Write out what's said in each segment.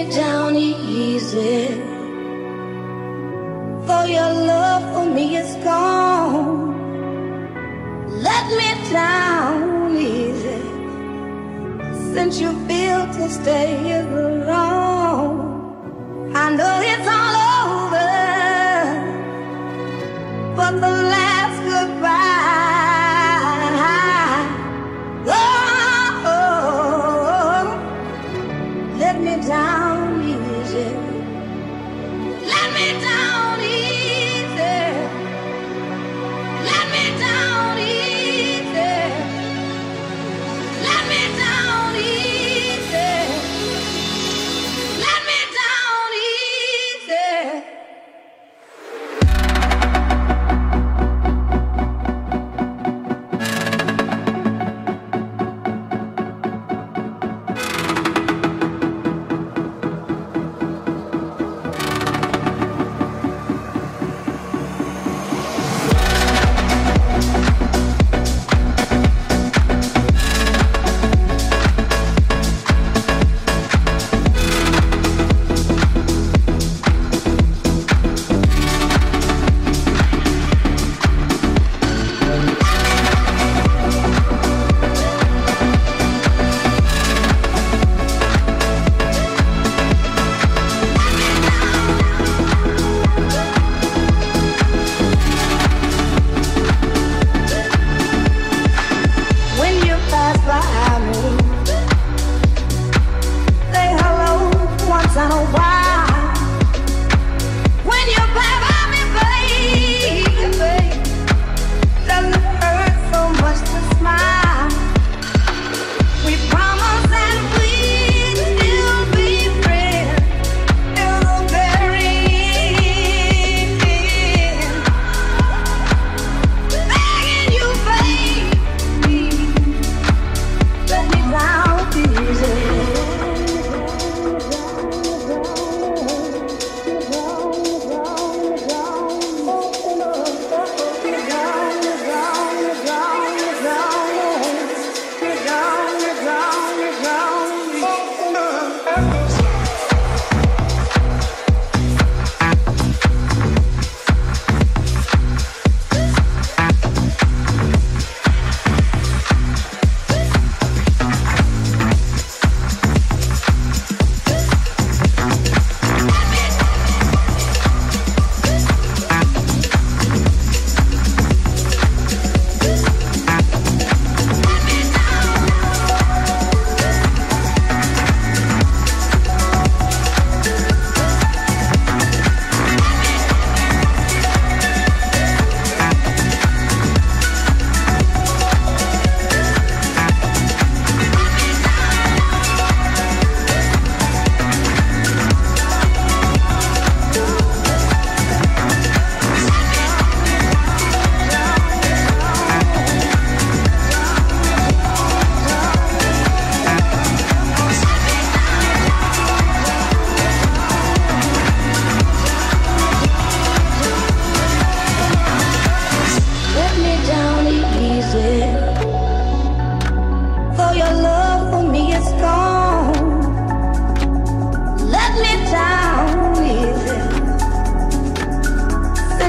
me down easy. For your love for me is gone. Let me down easy. Since you feel to stay here alone,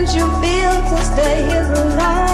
Can't you feel to stay is alive?